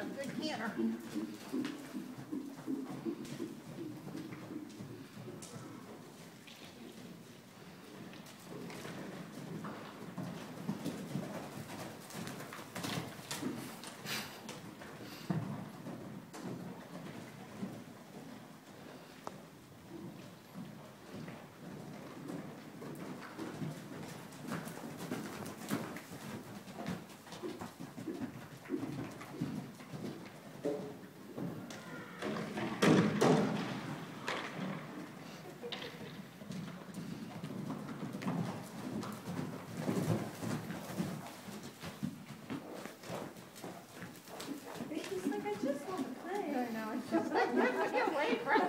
a good canner. Let's get away from